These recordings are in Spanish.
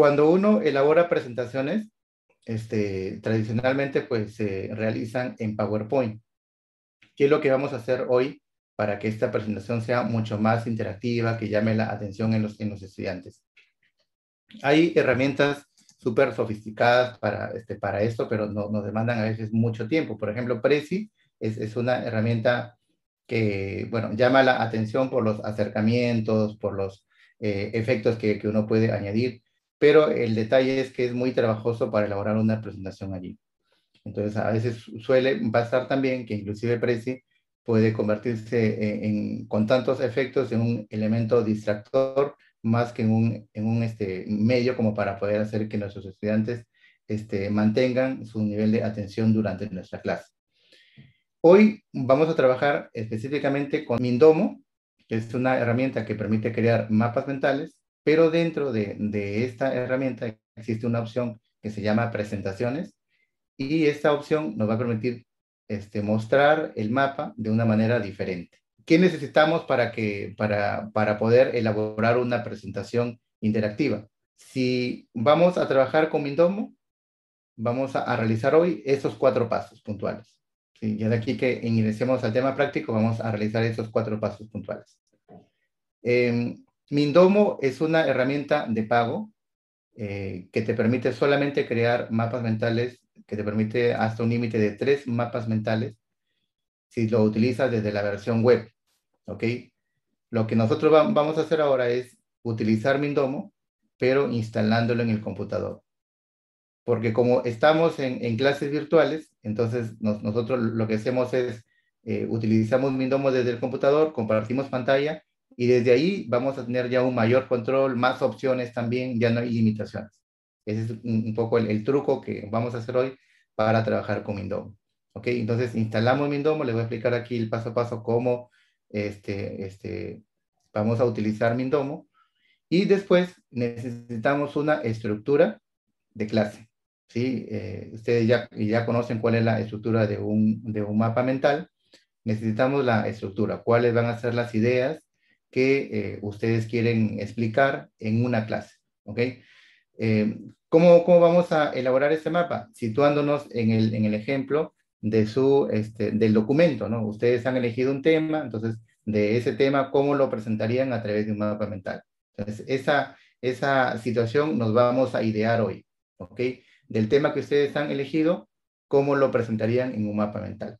cuando uno elabora presentaciones, este, tradicionalmente pues se realizan en PowerPoint. ¿Qué es lo que vamos a hacer hoy para que esta presentación sea mucho más interactiva, que llame la atención en los, en los estudiantes? Hay herramientas súper sofisticadas para, este, para esto, pero no, nos demandan a veces mucho tiempo. Por ejemplo, Prezi es, es una herramienta que, bueno, llama la atención por los acercamientos, por los eh, efectos que, que, uno puede añadir, pero el detalle es que es muy trabajoso para elaborar una presentación allí. Entonces, a veces suele pasar también que inclusive Prezi puede convertirse en, con tantos efectos en un elemento distractor más que en un, en un este, medio como para poder hacer que nuestros estudiantes este, mantengan su nivel de atención durante nuestra clase. Hoy vamos a trabajar específicamente con Mindomo, que es una herramienta que permite crear mapas mentales, pero dentro de, de esta herramienta existe una opción que se llama presentaciones y esta opción nos va a permitir este, mostrar el mapa de una manera diferente. ¿Qué necesitamos para, que, para, para poder elaborar una presentación interactiva? Si vamos a trabajar con Mindomo, vamos a, a realizar hoy esos cuatro pasos puntuales. ¿sí? Ya de aquí que iniciemos al tema práctico, vamos a realizar esos cuatro pasos puntuales. Eh, Mindomo es una herramienta de pago eh, que te permite solamente crear mapas mentales, que te permite hasta un límite de tres mapas mentales si lo utilizas desde la versión web. ¿Ok? Lo que nosotros va, vamos a hacer ahora es utilizar Mindomo, pero instalándolo en el computador. Porque como estamos en, clases virtuales, entonces nos, nosotros lo que hacemos es eh, utilizamos Mindomo desde el computador, compartimos pantalla y desde ahí vamos a tener ya un mayor control, más opciones también, ya no hay limitaciones. Ese es un, poco el, el, truco que vamos a hacer hoy para trabajar con Mindomo. ¿Ok? Entonces instalamos Mindomo, les voy a explicar aquí el paso a paso cómo este, este, vamos a utilizar Mindomo. Y después necesitamos una estructura de clase. ¿sí? Eh, ustedes ya, ya conocen cuál es la estructura de un, de un mapa mental. Necesitamos la estructura, cuáles van a ser las ideas que eh, ustedes quieren explicar en una clase. ¿ok? Eh, ¿cómo, ¿Cómo vamos a elaborar este mapa? Situándonos en el, en el ejemplo de su, este, del documento, ¿no? Ustedes han elegido un tema, entonces, de ese tema, ¿cómo lo presentarían a través de un mapa mental? Entonces, esa, esa situación nos vamos a idear hoy, ¿ok? Del tema que ustedes han elegido, ¿cómo lo presentarían en un mapa mental?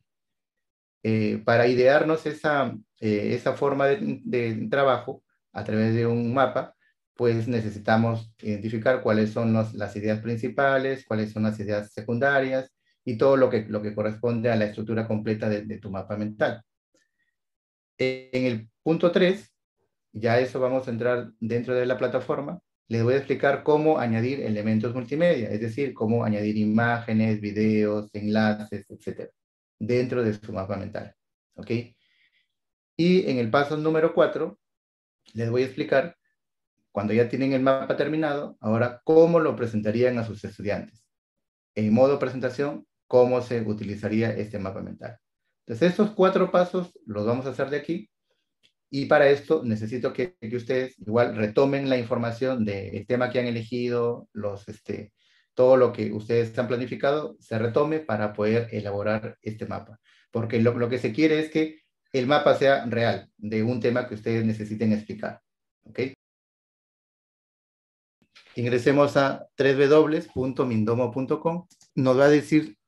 Eh, para idearnos esa, eh, forma de, trabajo a través de un mapa, pues necesitamos identificar cuáles son las ideas principales, cuáles son las ideas secundarias, y todo lo que, corresponde a la estructura completa de, de tu mapa mental. En el punto 3, ya eso vamos a entrar dentro de la plataforma, les voy a explicar cómo añadir elementos multimedia, es decir, cómo añadir imágenes, videos, enlaces, etcétera, dentro de su mapa mental. ¿Ok? Y en el paso número 4, les voy a explicar, cuando ya tienen el mapa terminado, ahora cómo lo presentarían a sus estudiantes. En modo presentación cómo se utilizaría este mapa mental. Entonces, estos cuatro pasos los vamos a hacer de aquí. Y para esto necesito que, ustedes igual retomen la información del tema que han elegido, los, este, todo lo que ustedes han planificado, se retome para poder elaborar este mapa. Porque lo, lo que se quiere es que el mapa sea real de un tema que ustedes necesiten explicar. ¿Ok? Ingresemos a www.mindomo.com. Nos va a decir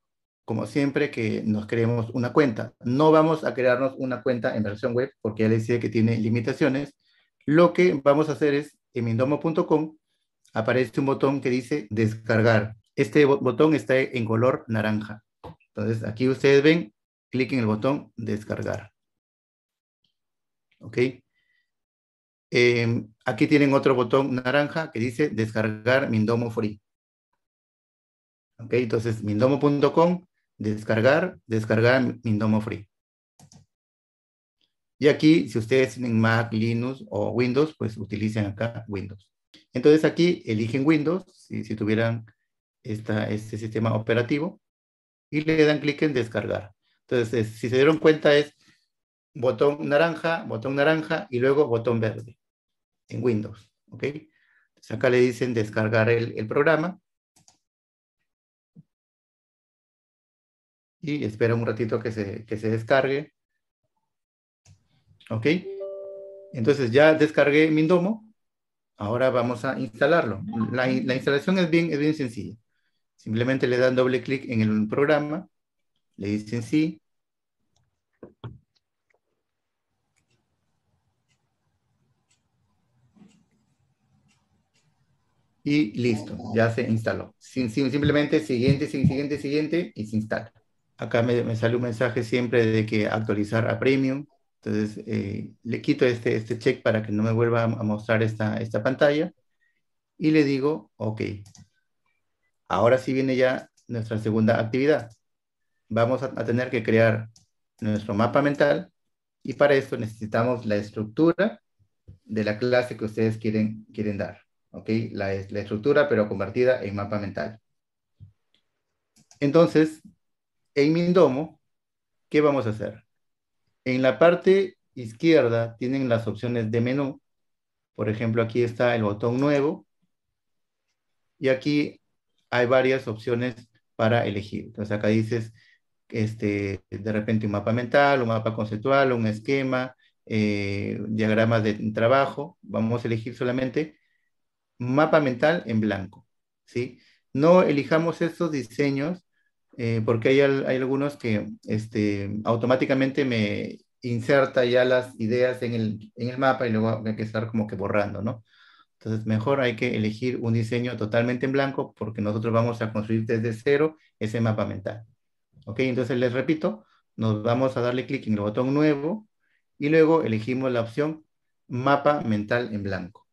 como siempre, que nos creemos una cuenta. No vamos a crearnos una cuenta en versión web porque ya les decía que tiene limitaciones. Lo que vamos a hacer es, en mindomo.com aparece un botón que dice descargar. Este botón está en color naranja. Entonces, aquí ustedes ven, clic en el botón descargar. ¿Ok? Eh, aquí tienen otro botón naranja que dice descargar Mindomo Free. ¿Ok? Entonces, mindomo.com descargar, descargar Mindomo Free. Y aquí, si ustedes tienen Mac, Linux o Windows, pues utilicen acá Windows. Entonces aquí eligen Windows, si, tuvieran este sistema operativo, y le dan clic en descargar. Entonces, si se dieron cuenta es botón naranja, botón naranja y luego botón verde en Windows. ¿ok? acá le dicen descargar el, programa. Y espera un ratito que se, que se descargue. ¿Ok? Entonces ya descargué Mindomo. Ahora vamos a instalarlo. La, instalación es bien, es bien sencilla. Simplemente le dan doble clic en el programa, le dicen sí. Y listo, ya se instaló. simplemente siguiente, siguiente, siguiente y se instala. Acá me, sale un mensaje siempre de que actualizar a Premium. Entonces, eh, le quito este, este check para que no me vuelva a mostrar esta, esta pantalla. Y le digo, OK. Ahora sí viene ya nuestra segunda actividad. Vamos a, tener que crear nuestro mapa mental y para esto necesitamos la estructura de la clase que ustedes quieren, quieren dar. ¿Ok? La, la estructura pero convertida en mapa mental. Entonces, en Mindomo, ¿qué vamos a hacer? En la parte izquierda tienen las opciones de menú. Por ejemplo, aquí está el botón nuevo. Y aquí hay varias opciones para elegir. Entonces acá dices, este, de repente un mapa mental, un mapa conceptual, un esquema, eh, diagramas de trabajo. Vamos a elegir solamente mapa mental en blanco. ¿sí? No elijamos estos diseños eh, porque hay, algunos que este, automáticamente me inserta ya las ideas en el, en el mapa y luego hay que estar como que borrando, ¿no? Entonces, mejor hay que elegir un diseño totalmente en blanco porque nosotros vamos a construir desde cero ese mapa mental. ¿Ok? Entonces, les repito, nos vamos a darle clic en el botón nuevo y luego elegimos la opción mapa mental en blanco.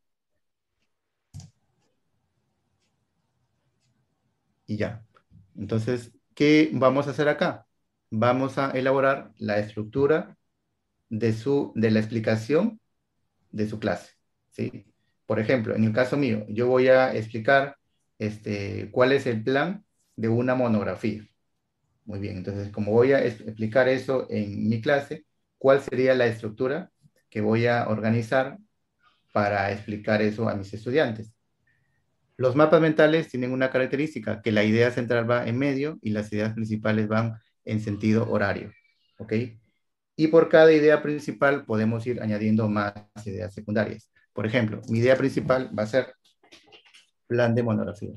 Y ya. Entonces, ¿Qué vamos a hacer acá? Vamos a elaborar la estructura de, su, de la explicación de su clase. ¿sí? Por ejemplo, en el caso mío, yo voy a explicar este, cuál es el plan de una monografía. Muy bien, entonces como voy a explicar eso en mi clase, ¿cuál sería la estructura que voy a organizar para explicar eso a mis estudiantes? Los mapas mentales tienen una característica, que la idea central va en medio y las ideas principales van en sentido horario. ¿Ok? Y por cada idea principal podemos ir añadiendo más ideas secundarias. Por ejemplo, mi idea principal va a ser plan de monografía.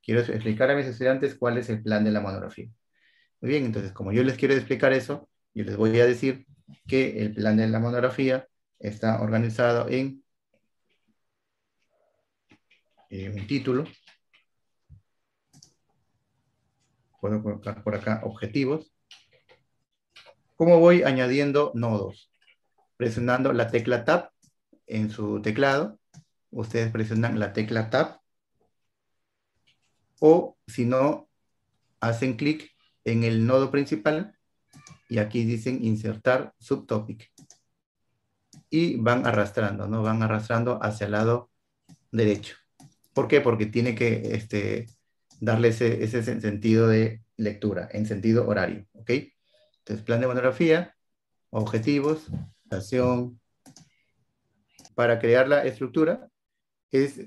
Quiero explicar a mis estudiantes cuál es el plan de la monografía. Muy bien, entonces como yo les quiero explicar eso, yo les voy a decir que el plan de la monografía está organizado en eh, un título. Puedo colocar por acá objetivos. ¿Cómo voy añadiendo nodos? Presionando la tecla Tab en su teclado. Ustedes presionan la tecla Tab. O si no, hacen clic en el nodo principal y aquí dicen insertar subtopic. Y van arrastrando, ¿no? Van arrastrando hacia el lado derecho. ¿Por qué? Porque tiene que este, darle ese, sentido de lectura, en sentido horario, ¿ok? Entonces, plan de monografía, objetivos, acción. Para crear la estructura es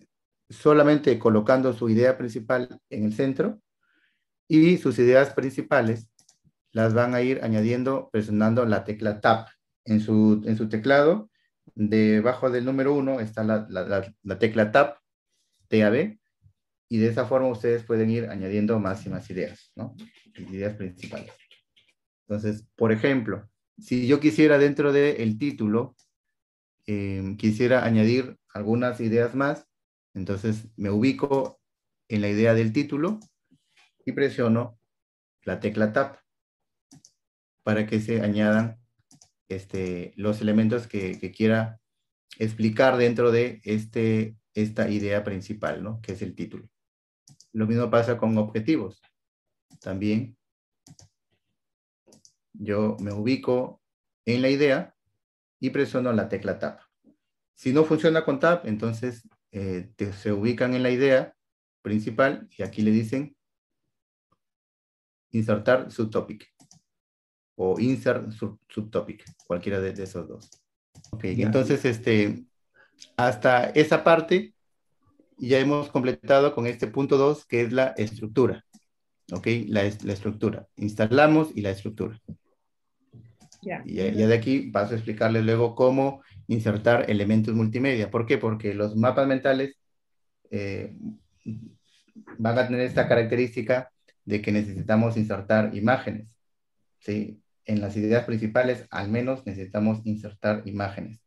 solamente colocando su idea principal en el centro y sus ideas principales las van a ir añadiendo presionando la tecla Tab. En su, teclado, debajo del número 1 está la, la tecla Tab TAB, y de esa forma ustedes pueden ir añadiendo más y más ideas, ¿no? Ideas principales. Entonces, por ejemplo, si yo quisiera dentro del título, em, quisiera añadir algunas ideas más, entonces me ubico en la idea del título y presiono la tecla Tab para que se añadan este, los elementos que, que quiera explicar dentro de este esta idea principal, ¿no? Que es el título. Lo mismo pasa con objetivos. También yo me ubico en la idea y presiono la tecla Tab. Si no funciona con Tab, entonces eh, se ubican en la idea principal y aquí le dicen insertar subtopic o insert subtopic, cualquiera de, esos dos. Ok, entonces este, hasta esa parte ya hemos completado con este punto 2, que es la estructura. ¿Ok? La, la estructura. Instalamos y la estructura. Ya. Y ya de aquí paso a explicarles luego cómo insertar elementos multimedia. ¿Por qué? Porque los mapas mentales eh, van a tener esta característica de que necesitamos insertar imágenes. ¿sí? En las ideas principales, al menos necesitamos insertar imágenes.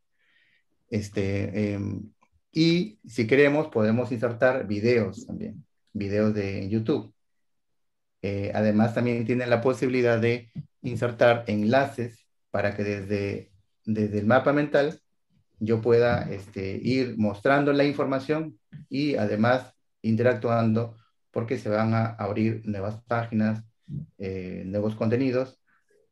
Este, em, y si queremos, podemos insertar videos también, videos de YouTube. Eh, además, también tienen la posibilidad de insertar enlaces para que desde, desde el mapa mental yo pueda este, ir mostrando la información y además interactuando porque se van a abrir nuevas páginas, eh, nuevos contenidos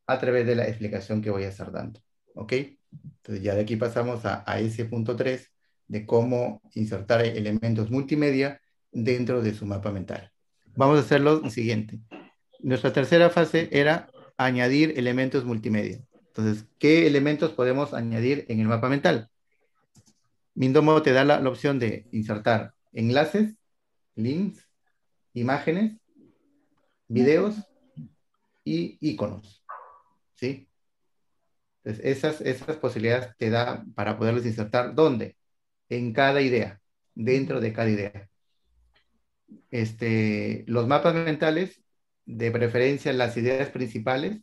a través de la explicación que voy a estar dando. ¿Ok? Entonces ya de aquí pasamos a, a ese punto 3 de cómo insertar elementos multimedia dentro de su mapa mental. Vamos a hacer lo siguiente. Nuestra tercera fase era añadir elementos multimedia. Entonces, ¿qué elementos podemos añadir en el mapa mental? Mindomo te da la, la opción de insertar enlaces, links, imágenes, videos y iconos. ¿Sí? Entonces, esas, esas posibilidades te da para poderlos insertar. ¿Dónde? En cada idea, dentro de cada idea. Este, los mapas mentales, de preferencia las ideas principales,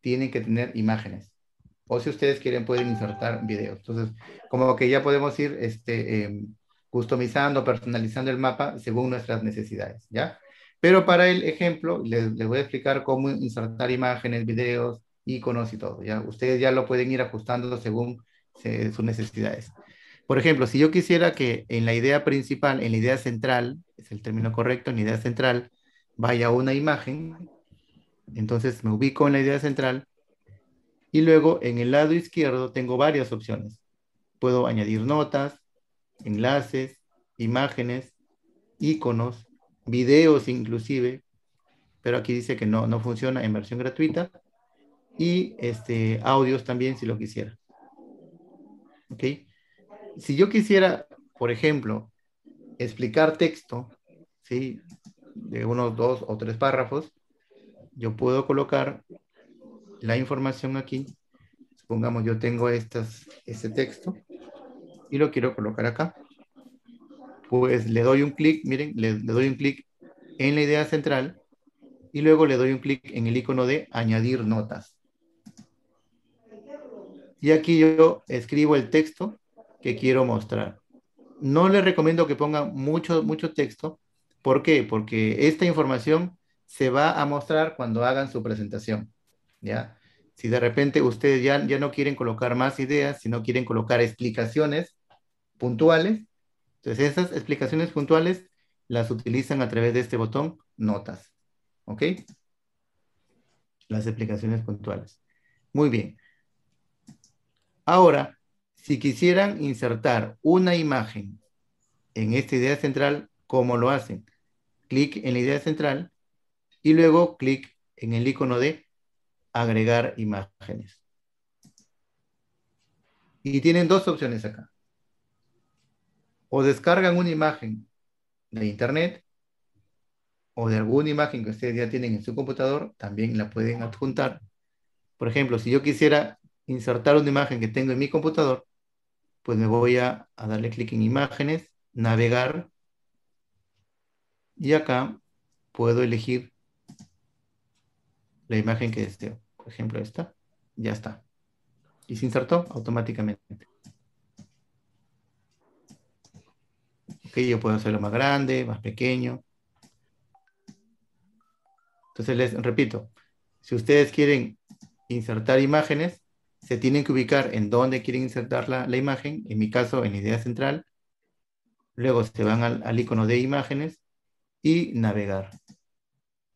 tienen que tener imágenes. O si ustedes quieren, pueden insertar videos. Entonces, como que ya podemos ir este, em, customizando, personalizando el mapa según nuestras necesidades, ¿ya? Pero para el ejemplo, les, voy a explicar cómo insertar imágenes, videos, iconos y todo, ¿ya? Ustedes ya lo pueden ir ajustando según eh, sus necesidades. Por ejemplo, si yo quisiera que en la idea principal, en la idea central, es el término correcto, en la idea central, vaya una imagen, entonces me ubico en la idea central y luego en el lado izquierdo tengo varias opciones. Puedo añadir notas, enlaces, imágenes, iconos, videos inclusive, pero aquí dice que no, no funciona en versión gratuita, y este, audios también si lo quisiera. ¿Ok? Si yo quisiera, por ejemplo, explicar texto, ¿sí? De unos dos o tres párrafos, yo puedo colocar la información aquí. Supongamos yo tengo estas, este texto y lo quiero colocar acá. Pues le doy un clic, miren, le, doy un clic en la idea central y luego le doy un clic en el icono de añadir notas. Y aquí yo escribo el texto que quiero mostrar. No les recomiendo que pongan mucho, mucho texto. ¿Por qué? Porque esta información se va a mostrar cuando hagan su presentación. ¿Ya? Si de repente ustedes ya, ya no quieren colocar más ideas, sino quieren colocar explicaciones, puntuales. Entonces, esas explicaciones puntuales las utilizan a través de este botón notas. ¿Ok? Las explicaciones puntuales. Muy bien. Ahora, si quisieran insertar una imagen en esta idea central, ¿cómo lo hacen? Clic en la idea central y luego clic en el icono de agregar imágenes. Y tienen dos opciones acá o descargan una imagen de internet o de alguna imagen que ustedes ya tienen en su computador, también la pueden adjuntar. Por ejemplo, si yo quisiera insertar una imagen que tengo en mi computador, pues me voy a, darle clic en imágenes, navegar, y acá puedo elegir la imagen que deseo. Por ejemplo, esta, ya está. Y se insertó automáticamente. yo puedo hacerlo más grande, más pequeño. Entonces les repito, si ustedes quieren insertar imágenes, se tienen que ubicar en dónde quieren insertar la, imagen, en mi caso en la idea central, luego se van al, icono de imágenes y navegar.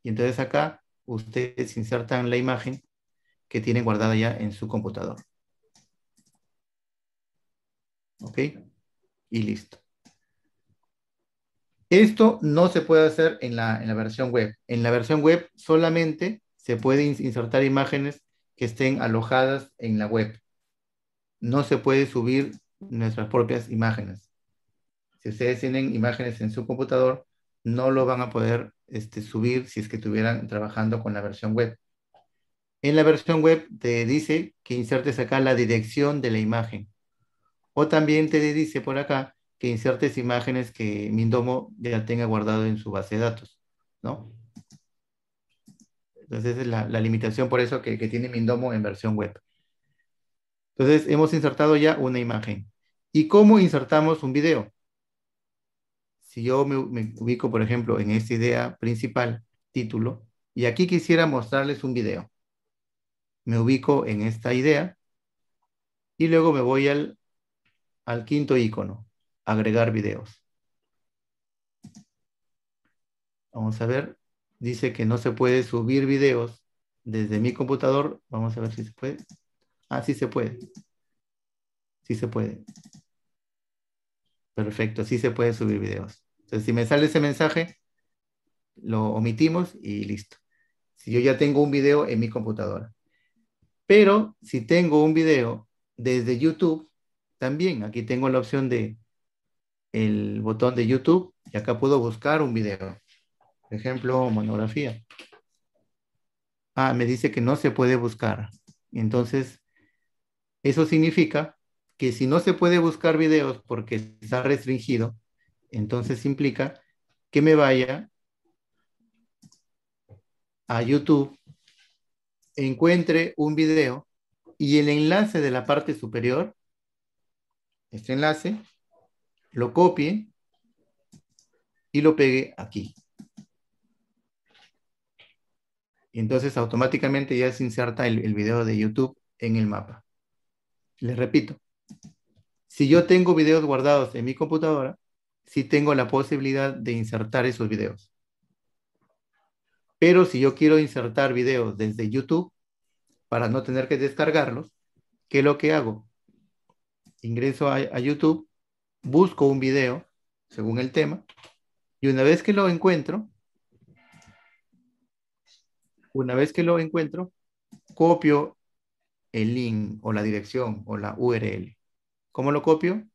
Y entonces acá ustedes insertan la imagen que tienen guardada ya en su computador. ¿Ok? Y listo. Esto no se puede hacer en la, versión web. En la versión web solamente se puede insertar imágenes que estén alojadas en la web. No se puede subir nuestras propias imágenes. Si ustedes tienen imágenes en su computador, no lo van a poder este, subir si es que estuvieran trabajando con la versión web. En la versión web te dice que insertes acá la dirección de la imagen. O también te dice por acá que insertes imágenes que Mindomo ya tenga guardado en su base de datos, ¿no? Entonces, esa es la, limitación por eso que, tiene Mindomo en versión web. Entonces, hemos insertado ya una imagen. ¿Y cómo insertamos un video? Si yo me, me ubico, por ejemplo, en esta idea principal, título, y aquí quisiera mostrarles un video. Me ubico en esta idea y luego me voy al, al quinto icono, agregar videos. Vamos a ver, dice que no se puede subir videos desde mi computador. Vamos a ver si se puede. Ah, sí se puede. Sí se puede. Perfecto, sí se puede subir videos. Entonces, si me sale ese mensaje, lo omitimos y listo. Si yo ya tengo un video en mi computadora. Pero si tengo un video desde YouTube, también aquí tengo la opción de el botón de YouTube y acá puedo buscar un video ejemplo, monografía. Ah, me dice que no se puede buscar. Entonces, eso significa que si no se puede buscar videos porque está restringido, entonces implica que me vaya a YouTube, encuentre un video y el enlace de la parte superior, este enlace, lo copie y lo pegue aquí. Y entonces automáticamente ya se inserta el, video de YouTube en el mapa. Les repito, si yo tengo videos guardados en mi computadora, sí tengo la posibilidad de insertar esos videos. Pero si yo quiero insertar videos desde YouTube, para no tener que descargarlos, ¿qué es lo que hago? Ingreso a YouTube, busco un video según el tema, y una vez que lo encuentro, una vez que lo encuentro, copio el link o la dirección o la URL. ¿Cómo lo copio?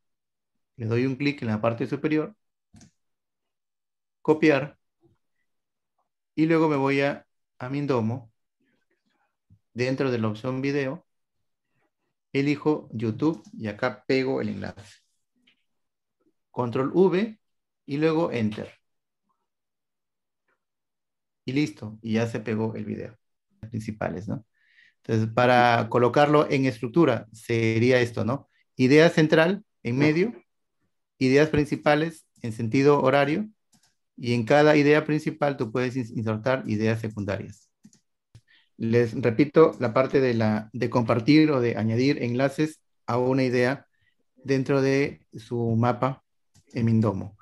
Le doy un clic en la parte superior, copiar, y luego me voy a, a Mindomo, dentro de la opción video, elijo YouTube y acá pego el enlace. Control V y luego Enter y listo, y ya se pegó el video. Principales, ¿no? Entonces, para colocarlo en estructura, sería esto, ¿no? Idea central en medio, ideas principales en sentido horario, y en cada idea principal tú puedes insertar ideas secundarias. Les repito la parte de, la, de compartir o de añadir enlaces a una idea dentro de su mapa en Mindomo.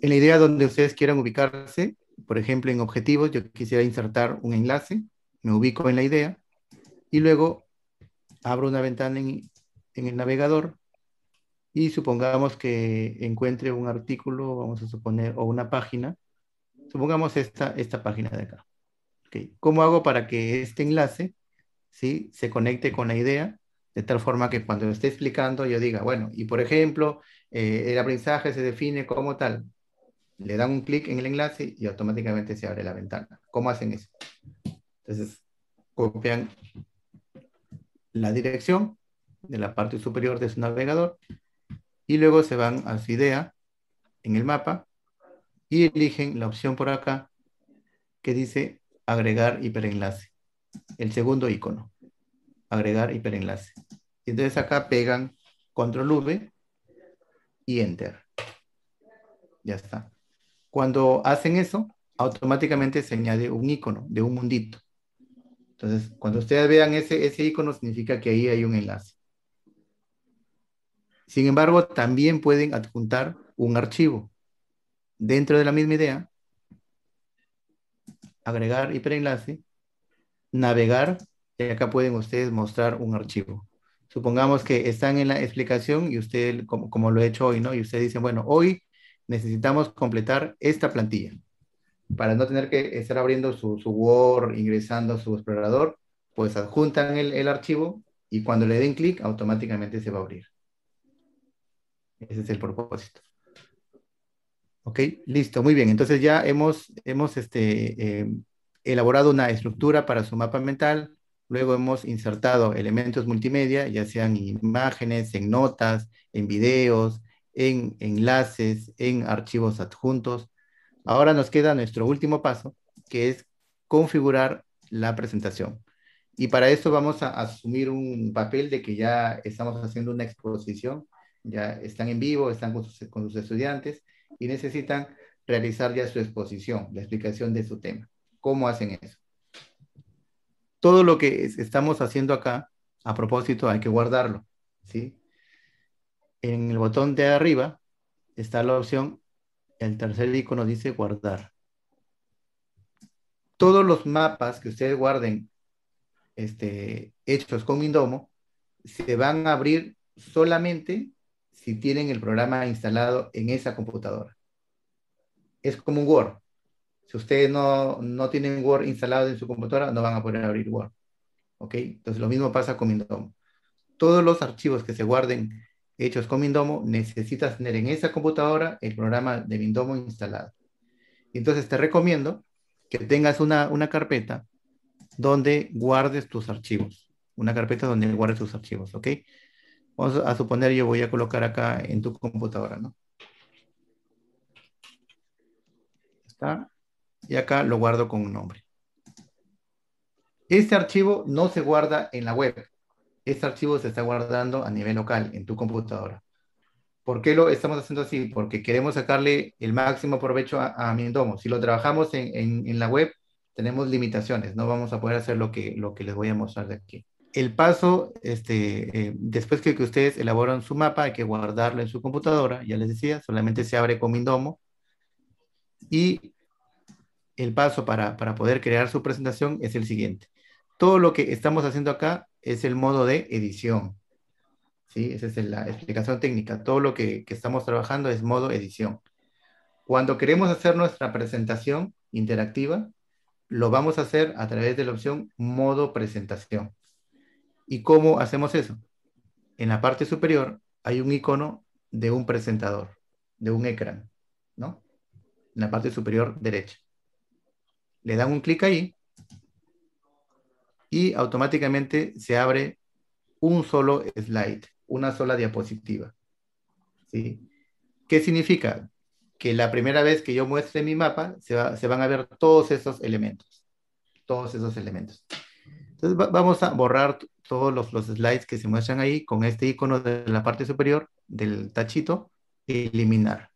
En la idea donde ustedes quieran ubicarse, por ejemplo, en objetivos, yo quisiera insertar un enlace, me ubico en la idea y luego abro una ventana en, el navegador y supongamos que encuentre un artículo, vamos a suponer, o una página, supongamos esta, esta página de acá. ¿Cómo hago para que este enlace ¿sí? se conecte con la idea? De tal forma que cuando esté explicando yo diga, bueno, y por ejemplo, eh, el aprendizaje se define como tal le dan un clic en el enlace y automáticamente se abre la ventana. ¿Cómo hacen eso? Entonces, copian la dirección de la parte superior de su navegador y luego se van a su idea en el mapa y eligen la opción por acá que dice agregar hiperenlace. El segundo icono, agregar hiperenlace. Y entonces acá pegan control V y enter. Ya está. Cuando hacen eso, automáticamente se añade un icono de un mundito. Entonces, cuando ustedes vean ese, ese icono, significa que ahí hay un enlace. Sin embargo, también pueden adjuntar un archivo dentro de la misma idea, agregar hiperenlace, navegar, y acá pueden ustedes mostrar un archivo. Supongamos que están en la explicación y usted, como, como lo he hecho hoy, ¿no? Y ustedes dicen, bueno, hoy necesitamos completar esta plantilla para no tener que estar abriendo su, Word, ingresando a su explorador, pues adjuntan el, archivo y cuando le den clic automáticamente se va a abrir. Ese es el propósito. Ok, listo, muy bien. Entonces ya hemos, hemos este, eh, elaborado una estructura para su mapa mental, luego hemos insertado elementos multimedia, ya sean imágenes, en notas, en videos, en enlaces, en archivos adjuntos. Ahora nos queda nuestro último paso, que es configurar la presentación. Y para eso vamos a asumir un papel de que ya estamos haciendo una exposición, ya están en vivo, están con sus, con sus estudiantes y necesitan realizar ya su exposición, la explicación de su tema. ¿Cómo hacen eso? Todo lo que estamos haciendo acá, a propósito, hay que guardarlo, ¿sí? En el botón de arriba está la opción, el tercer icono dice guardar. Todos los mapas que ustedes guarden este, hechos con Mindomo se van a abrir solamente si tienen el programa instalado en esa computadora. Es como un Word. Si ustedes no, no tienen Word instalado en su computadora, no van a poder abrir Word. ¿Ok? Entonces lo mismo pasa con Mindomo. Todos los archivos que se guarden hechos con Mindomo, necesitas tener en esa computadora el programa de Mindomo instalado. Entonces te recomiendo que tengas una, una carpeta donde guardes tus archivos. Una carpeta donde guardes tus archivos, ¿ok? Vamos a suponer yo voy a colocar acá en tu computadora, ¿no? Está. Y acá lo guardo con un nombre. Este archivo no se guarda en la web. Este archivo se está guardando a nivel local, en tu computadora. ¿Por qué lo estamos haciendo así? Porque queremos sacarle el máximo provecho a, a Mindomo. Si lo trabajamos en, la web, tenemos limitaciones, no vamos a poder hacer lo que, lo les voy a mostrar de aquí. El paso, este, eh, después que, ustedes elaboran su mapa, hay que guardarlo en su computadora, ya les decía, solamente se abre con Mindomo. Y el paso para poder crear su presentación es el siguiente. Todo lo que estamos haciendo acá es el modo de edición. ¿sí? Esa es la explicación técnica. Todo lo que, que estamos trabajando es modo edición. Cuando queremos hacer nuestra presentación interactiva, lo vamos a hacer a través de la opción modo presentación. ¿Y cómo hacemos eso? En la parte superior hay un icono de un presentador, de un ecran, ¿no? En la parte superior derecha. Le dan un clic ahí y automáticamente se abre un solo slide, una sola diapositiva. ¿Sí? ¿Qué significa? que la primera vez que yo muestre mi mapa, se, van a ver todos esos elementos. Todos esos elementos. Entonces vamos a borrar todos los, los, slides que se muestran ahí con este icono de la parte superior del tachito, eliminar.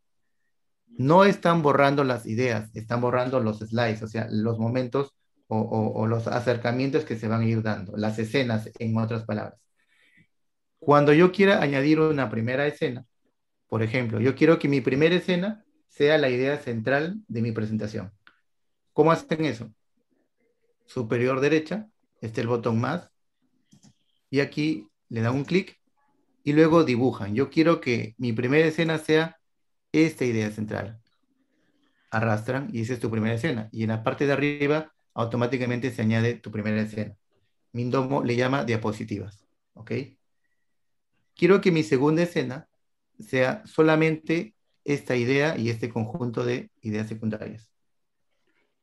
No están borrando las ideas, están borrando los slides, o sea, los momentos o, los acercamientos que se van a ir dando, las escenas, en otras palabras. Cuando yo quiera añadir una primera escena, por ejemplo, yo quiero que mi primera escena sea la idea central de mi presentación. ¿Cómo hacen eso? Superior derecha, este es el botón más, y aquí le dan un clic y luego dibujan. Yo quiero que mi primera escena sea esta idea central. Arrastran y esa es tu primera escena. Y en la parte de arriba automáticamente se añade tu primera escena. Mindomo le llama diapositivas. ¿Ok? Quiero que mi segunda escena sea solamente esta idea y este conjunto de ideas secundarias.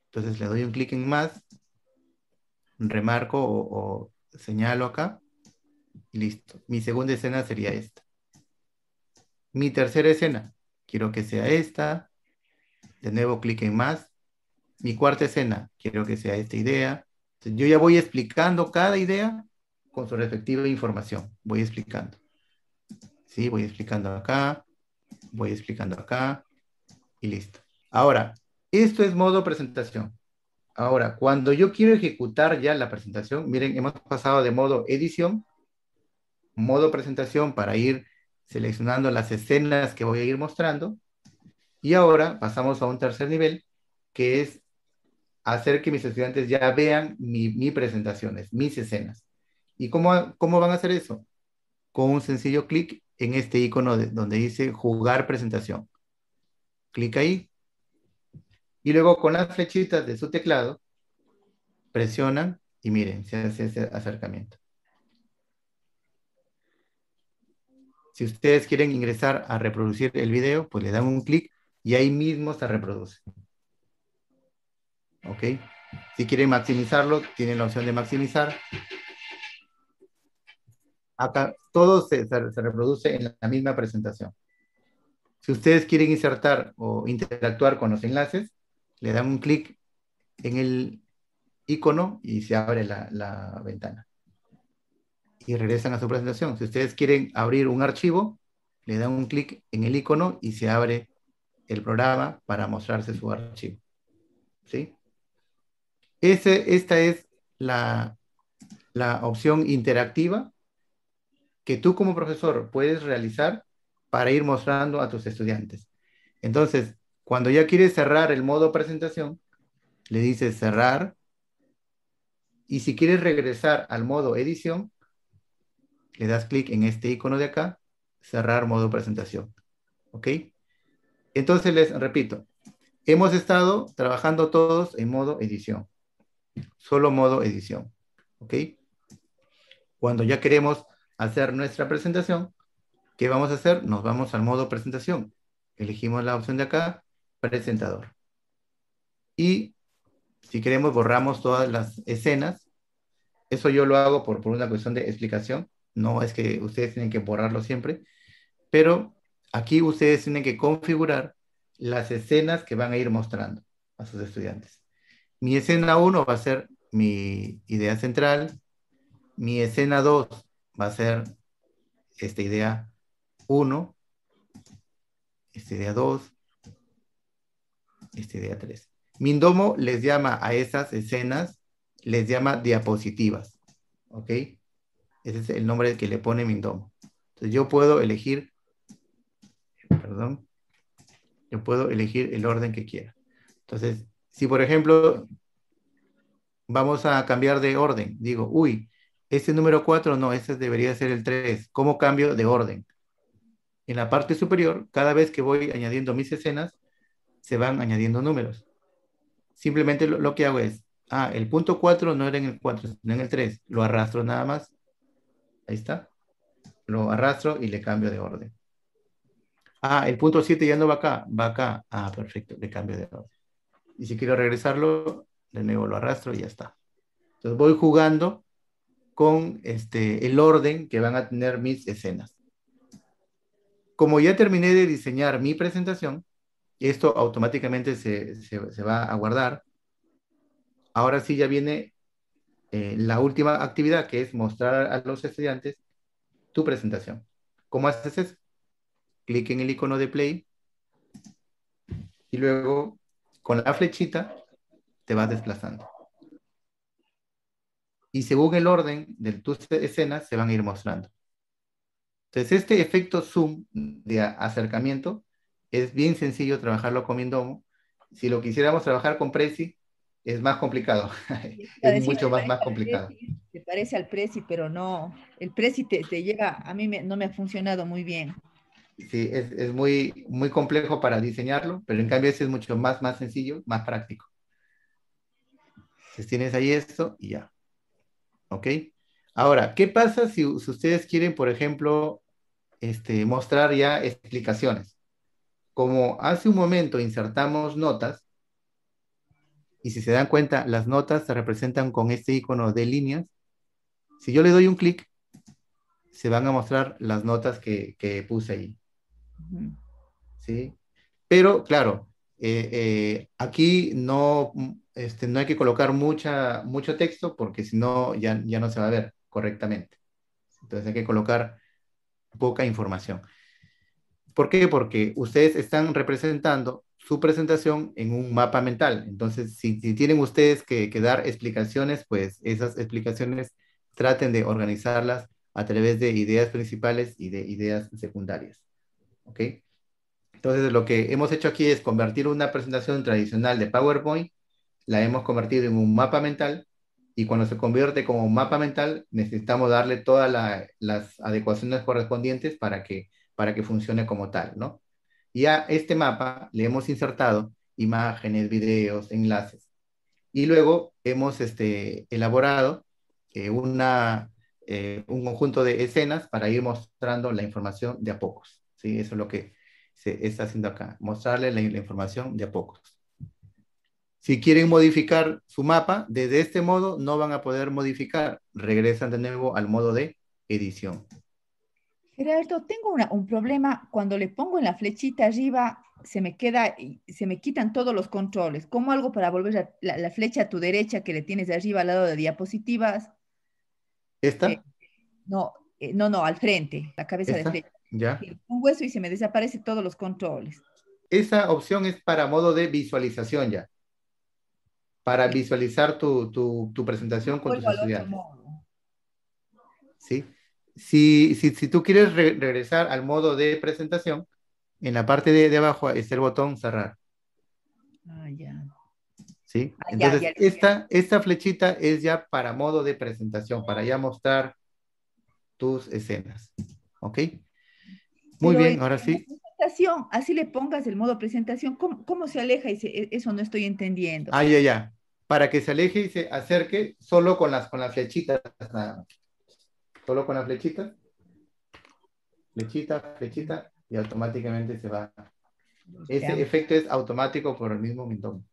Entonces le doy un clic en más, remarco o, señalo acá y listo. Mi segunda escena sería esta. Mi tercera escena, quiero que sea esta. De nuevo clic en más. Mi cuarta escena, quiero que sea esta idea. yo ya voy explicando cada idea con su respectiva información. Voy explicando. Sí, voy explicando acá, voy explicando acá y listo. Ahora, esto es modo presentación. Ahora, cuando yo quiero ejecutar ya la presentación, miren, hemos pasado de modo edición, modo presentación para ir seleccionando las escenas que voy a ir mostrando. Y ahora pasamos a un tercer nivel, que es hacer que mis estudiantes ya vean mi, mi presentaciones, mis escenas. ¿Y cómo, cómo van a hacer eso? Con un sencillo clic en este icono donde dice jugar presentación. Clic ahí. Y luego con las flechitas de su teclado, presionan y miren, se hace ese acercamiento. Si ustedes quieren ingresar a reproducir el video, pues le dan un clic y ahí mismo se reproduce. ¿Ok? Si quieren maximizarlo, tienen la opción de maximizar. Acá todo se, se reproduce en la misma presentación. Si ustedes quieren insertar o interactuar con los enlaces, le dan un clic en el icono y se abre la, la, ventana. Y regresan a su presentación. Si ustedes quieren abrir un archivo, le dan un clic en el icono y se abre el programa para mostrarse su archivo. ¿Sí? Esta es la, la opción interactiva que tú como profesor puedes realizar para ir mostrando a tus estudiantes. Entonces, cuando ya quieres cerrar el modo presentación, le dices cerrar. Y si quieres regresar al modo edición, le das clic en este icono de acá, cerrar modo presentación. ¿Ok? Entonces les repito, hemos estado trabajando todos en modo edición. Solo modo edición. ¿Ok? Cuando ya queremos hacer nuestra presentación, ¿qué vamos a hacer? Nos vamos al modo presentación. Elegimos la opción de acá, presentador. Y si queremos, borramos todas las escenas. Eso yo lo hago por, por una cuestión de explicación. No es que ustedes tienen que borrarlo siempre, pero aquí ustedes tienen que configurar las escenas que van a ir mostrando a sus estudiantes. Mi escena 1 va a ser mi idea central. Mi escena 2 va a ser esta idea 1, esta idea 2, esta idea 3. Mindomo les llama a esas escenas, les llama diapositivas. ¿Ok? Ese es el nombre que le pone Mindomo. Entonces yo puedo elegir, perdón, yo puedo elegir el orden que quiera. Entonces, si por ejemplo, vamos a cambiar de orden, digo, uy, este número 4 no, ese debería ser el 3. ¿Cómo cambio de orden? En la parte superior, cada vez que voy añadiendo mis escenas, se van añadiendo números. Simplemente lo, que hago es, ah, el punto 4 no era en el 4, sino en el 3. Lo arrastro nada más. Ahí está. Lo arrastro y le cambio de orden. Ah, el punto 7 ya no va acá, va acá. Ah, perfecto, le cambio de orden. Y si quiero regresarlo, de nuevo lo arrastro y ya está. Entonces voy jugando con este, el orden que van a tener mis escenas. Como ya terminé de diseñar mi presentación, esto automáticamente se, va a guardar. Ahora sí ya viene eh, la última actividad, que es mostrar a los estudiantes tu presentación. ¿Cómo haces eso? Clic en el icono de play y luego con la flechita te vas desplazando. Y según el orden de tus escenas se van a ir mostrando. Entonces, este efecto zoom de acercamiento es bien sencillo trabajarlo con Mindomo. Si lo quisiéramos trabajar con Prezi, es más complicado. es mucho más, más complicado. te parece al Prezi, pero no. El Prezi te, te llega, a mí no me ha funcionado muy bien. Sí, es, es, muy, muy complejo para diseñarlo, pero en cambio ese es mucho más, más sencillo, más práctico. Entonces tienes ahí esto y ya. ¿Ok? Ahora, ¿qué pasa si, si ustedes quieren, por ejemplo, este, mostrar ya explicaciones? como hace un momento insertamos notas, y si se dan cuenta, las notas se representan con este icono de líneas. Si yo le doy un clic, se van a mostrar las notas que, puse ahí. ¿Sí? Pero, claro, eh, eh, aquí no, este, no hay que colocar mucha, mucho texto porque si no, ya, ya no se va a ver correctamente. Entonces hay que colocar poca información. ¿Por qué? Porque ustedes están representando su presentación en un mapa mental. Entonces, si, tienen ustedes que, dar explicaciones, pues esas explicaciones traten de organizarlas a través de ideas principales y de ideas secundarias. ¿Ok? Entonces, lo que hemos hecho aquí es convertir una presentación tradicional de PowerPoint, la hemos convertido en un mapa mental, y cuando se convierte como un mapa mental, necesitamos darle todas las adecuaciones correspondientes para que para que funcione como tal, ¿no? Y a este mapa le hemos insertado imágenes, videos, enlaces. Y luego hemos este, elaborado eh, una, eh, un conjunto de escenas para ir mostrando la información de a pocos. ¿Sí? Eso es lo que se está haciendo acá, mostrarle la, la información de a pocos. Si quieren modificar su mapa, desde este modo no van a poder modificar. Regresan de nuevo al modo de edición. Gerardo, tengo un problema. Cuando le pongo en la flechita arriba, se me queda, se me quitan todos los controles. ¿Cómo algo para volver la, flecha a tu derecha que le tienes de arriba al lado de diapositivas? ¿Esta? Eh, no, eh, no, no, al frente, la cabeza de flecha. Ya. Un hueso y se me desaparecen todos los controles. Esa opción es para modo de visualización ya. Para visualizar tu, tu, presentación con tus estudiantes. ¿Sí? Si, si, si, tú quieres regresar al modo de presentación, en la parte de, de abajo está el botón cerrar. Ah, ya. ¿Sí? Ah, Entonces, esta, esta flechita es ya para modo de presentación, para ya mostrar tus escenas. ¿Ok? Muy bien, ahora sí. Presentación, así le pongas el modo presentación, ¿cómo, cómo se aleja? Y e, eso no estoy entendiendo. Ah, ya, ya. Para que se aleje y se acerque solo con las, con las flechitas. Solo con las flechitas. Flechita, flechita, y automáticamente se va. Ese efecto es automático por el mismo Mintón.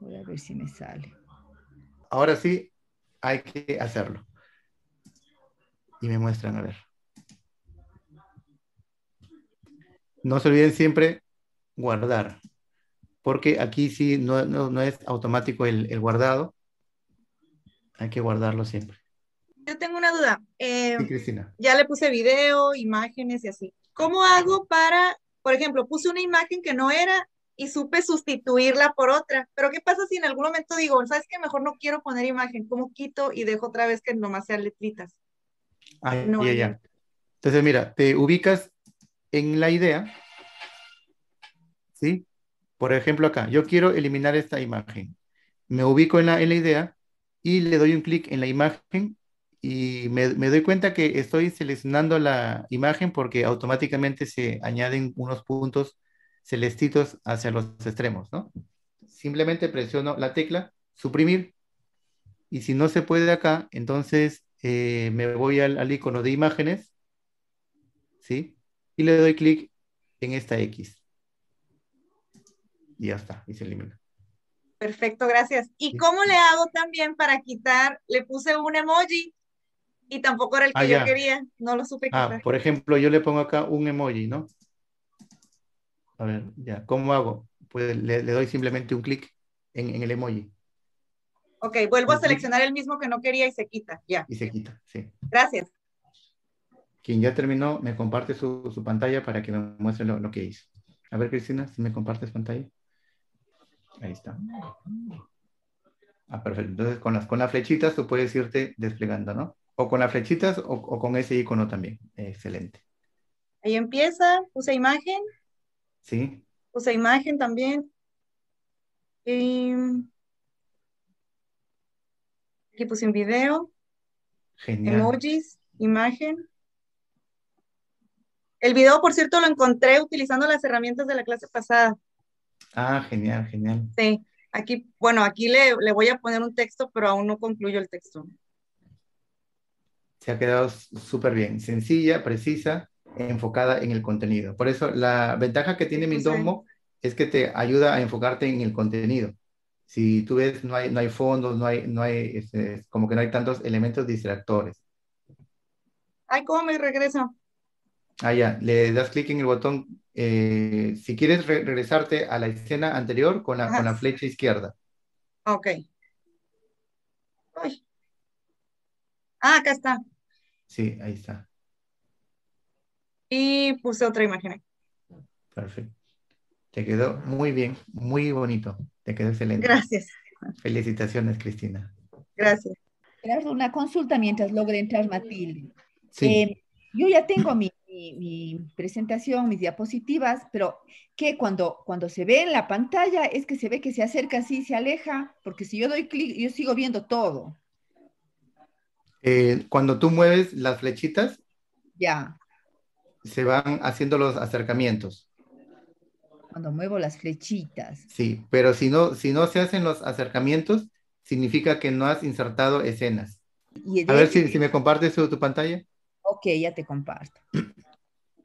Voy a ver si me sale. Ahora sí, hay que hacerlo. Y me muestran, a ver. No se olviden siempre guardar, porque aquí sí no, es automático el, guardado. Hay que guardarlo siempre. Yo tengo una duda. Eh, sí, Cristina. Ya le puse video, imágenes y así. ¿Cómo hago para, por ejemplo, puse una imagen que no era y supe sustituirla por otra. Pero ¿qué pasa si en algún momento digo, sabes que mejor no quiero poner imagen, ¿cómo quito y dejo otra vez que nomás sean letritas? Ah, no, ya, ya. Entonces, mira, te ubicas en la idea, ¿sí? Por ejemplo, acá, yo quiero eliminar esta imagen. Me ubico en la, en la idea y le doy un clic en la imagen y me, me, doy cuenta que estoy seleccionando la imagen porque automáticamente se añaden unos puntos celestitos hacia los extremos, ¿no? Simplemente presiono la tecla, suprimir, y si no se puede acá, entonces eh, me voy al, icono de imágenes, ¿sí? Y le doy clic en esta X. Y ya está, y se elimina. Perfecto, gracias. ¿Y cómo le hago también para quitar? Le puse un emoji y tampoco era el que ah, yo quería, no lo supe ah, quitar. Ah, por ejemplo, yo le pongo acá un emoji, ¿no? A ver, ya, ¿cómo hago? Pues le, doy simplemente un clic en, el emoji. Ok, vuelvo a seleccionar el mismo que no quería y se quita, ya. Y se quita, sí. Gracias. Quien ya terminó, me comparte su, pantalla para que me muestre lo, que hizo. A ver, Cristina, si me compartes pantalla. Ahí está. Ah, perfecto. Entonces, con las, con las flechitas tú puedes irte desplegando, ¿no? O con las flechitas o, o con ese icono también. Excelente. Ahí empieza, puse imagen. Sí. Puse imagen también. Y aquí puse un video. Genial. Emojis, imagen. El video, por cierto, lo encontré utilizando las herramientas de la clase pasada. Ah, genial, genial. Sí, aquí, bueno, aquí le, le voy a poner un texto, pero aún no concluyo el texto. Se ha quedado súper bien, sencilla, precisa enfocada en el contenido. Por eso la ventaja que tiene Mindomo es que te ayuda a enfocarte en el contenido. Si tú ves, no hay, no hay fondos, no hay, no hay, este, como que no hay tantos elementos distractores. Ay, ¿cómo me regreso? Ah, ya, le das clic en el botón. Eh, si quieres regresarte a la escena anterior con la, con la flecha izquierda. Ok. Ah, acá está. Sí, ahí está y puse otra imagen. Perfecto. Te quedó muy bien, muy bonito. Te quedó excelente. Gracias. Felicitaciones, Cristina. Gracias. Una consulta mientras logre entrar Matilde. Sí. Eh, yo ya tengo mi, presentación, mis diapositivas, pero que cuando, cuando se ve en la pantalla es que se ve que se acerca así, se aleja, porque si yo doy clic, yo sigo viendo todo. Eh, cuando tú mueves las flechitas, ya se van haciendo los acercamientos. Cuando muevo las flechitas. Sí, pero si no, si no se hacen los acercamientos, significa que no has insertado escenas. a ver si, si me compartes tu, tu pantalla. Ok, ya te comparto.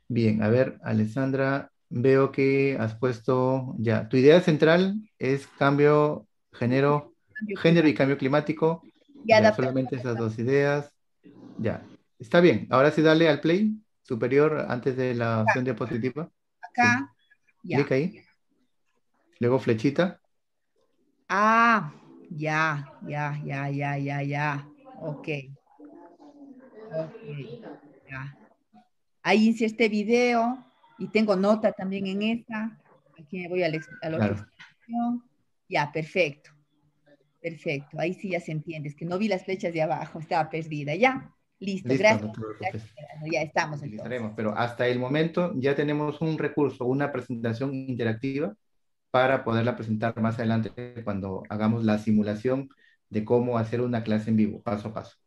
Bien, a ver, Alessandra, veo que has puesto ya. Tu idea central es cambio, género, género y cambio climático. Ya, solamente esas dos ideas. Ya, está bien. Ahora sí dale al play superior antes de la opción diapositiva. Acá. Ya. Clic ahí. Luego flechita. Ah, ya, ya, ya, ya, ya, ya. Ok. Ok. Ya. Ahí hice este video y tengo nota también en esta. Aquí me voy a la, a Ya, perfecto. Perfecto. Ahí sí ya se entiende. Es que no vi las flechas de abajo, estaba perdida. Ya. Listo, gracias. Ya estamos. pero hasta el momento ya tenemos un recurso, una presentación interactiva para poderla presentar más adelante cuando hagamos la simulación de cómo hacer una clase en vivo, paso a paso.